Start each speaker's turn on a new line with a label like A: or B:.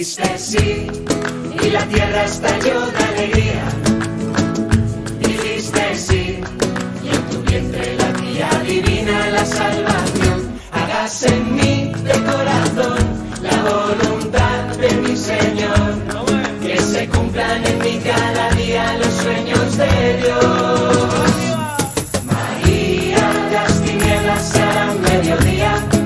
A: dijiste sí y la tierra estalló de alegría. Dijiste sí y en tu vientre la tía divina la salvación. Hágase en mí de corazón la voluntad de mi Señor. Que se cumplan en mí cada día los sueños de Dios. María, las tinieblas serán mediodía.